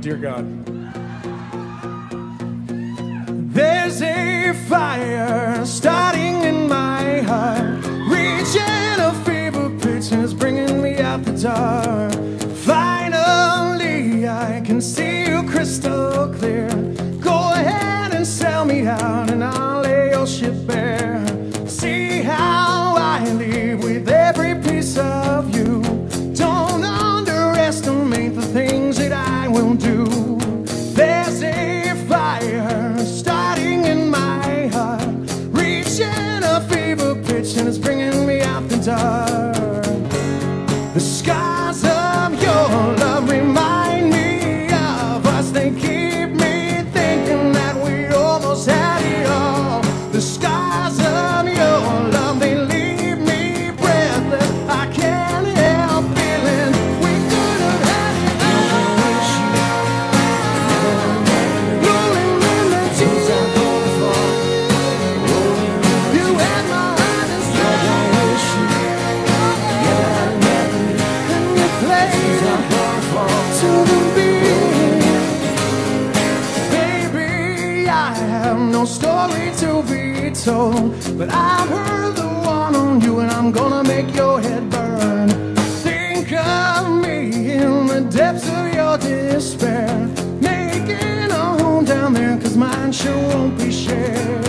dear God. There's a fire starting in my heart, reaching a fever pitch it's bringing me out the dark. Finally, I can see you crystal clear. Go ahead and sell me out, and I'll lay your ship bare. Fever and it's bringing me out the dark. No story to be told, but I've heard the one on you, and I'm gonna make your head burn. Think of me in the depths of your despair, making a home down there, cause mine sure won't be shared.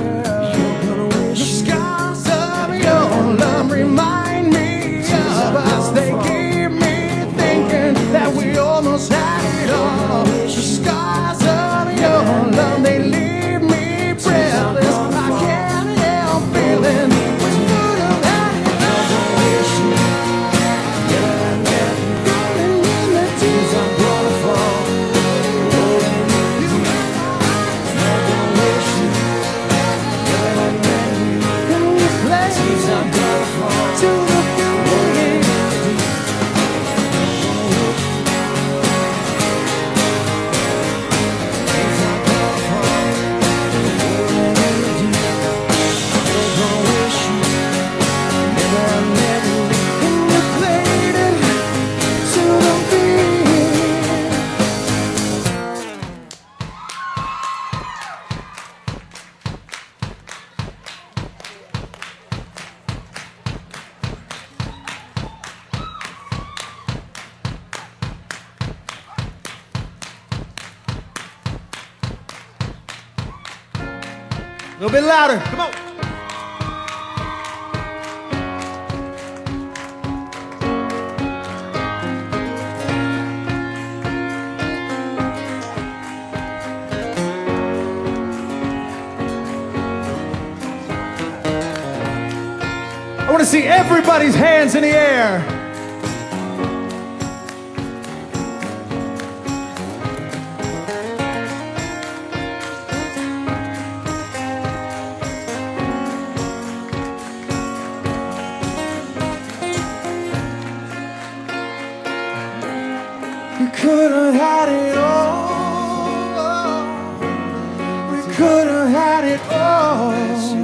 A little bit louder. Come on. I want to see everybody's hands in the air. Could have had it all. We could have had it all.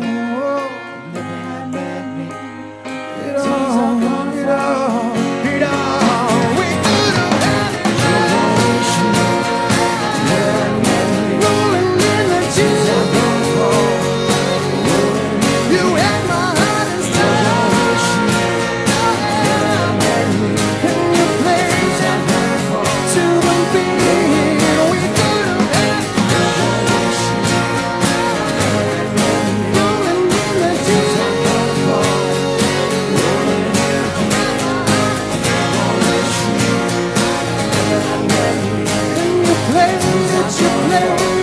such a place.